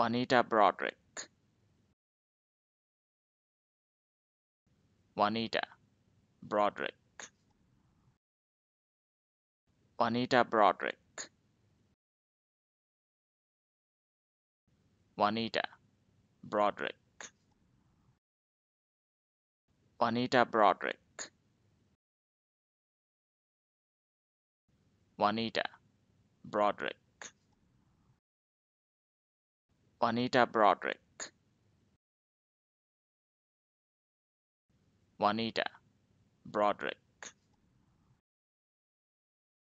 Juanita Broderick. Juanita Broderick. Juanita Broderick. Juanita Broderick. Juanita Broderick. Juanita Broderick. Juanita Broderick. Juanita Broderick.